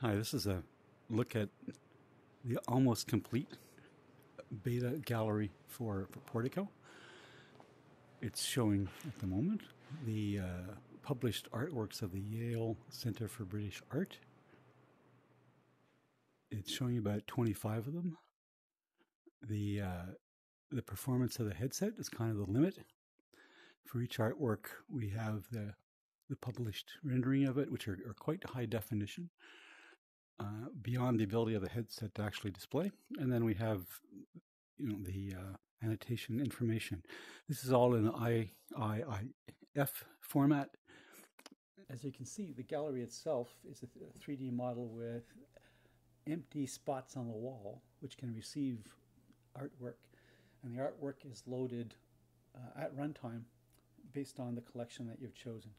Hi, this is a look at the almost complete beta gallery for, for Portico. It's showing at the moment the uh, published artworks of the Yale Center for British Art. It's showing about 25 of them. The uh, the performance of the headset is kind of the limit. For each artwork, we have the the published rendering of it, which are, are quite high definition, uh, beyond the ability of the headset to actually display. And then we have, you know, the uh, annotation information. This is all in IIIF format. As you can see, the gallery itself is a 3D model with empty spots on the wall, which can receive artwork. And the artwork is loaded uh, at runtime based on the collection that you've chosen.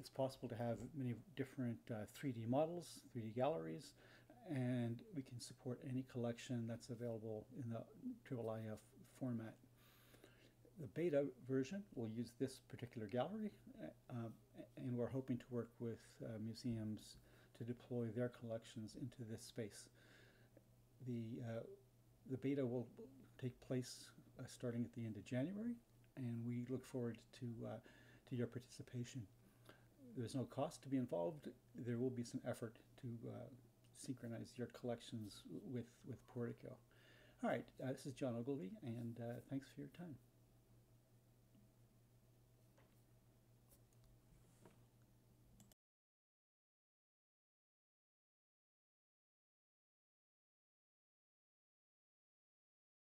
It's possible to have many different uh, 3D models, 3D galleries, and we can support any collection that's available in the IIIF format. The beta version will use this particular gallery, uh, and we're hoping to work with uh, museums to deploy their collections into this space. The, uh, the beta will take place uh, starting at the end of January, and we look forward to, uh, to your participation. There's no cost to be involved. There will be some effort to uh, synchronize your collections with, with Portico. All right, uh, this is John Ogilvie, and uh, thanks for your time.